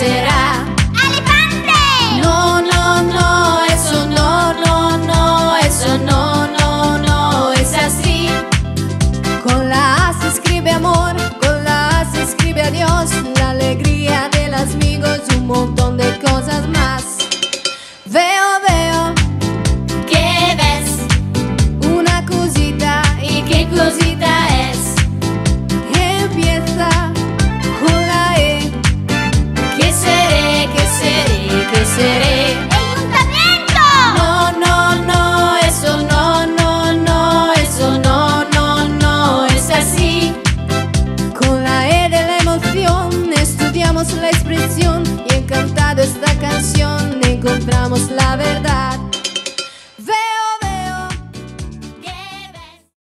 será. No, no, no, eso no, no, no, eso no, no, no, es así. Con la A se escribe amor, con la A se escribe adiós La alegría de los amigos, un montón de cosas más. No, no, no, eso no, no, no, eso no, no, no es así. Con la E de la emoción estudiamos la expresión y encantado esta canción encontramos la verdad.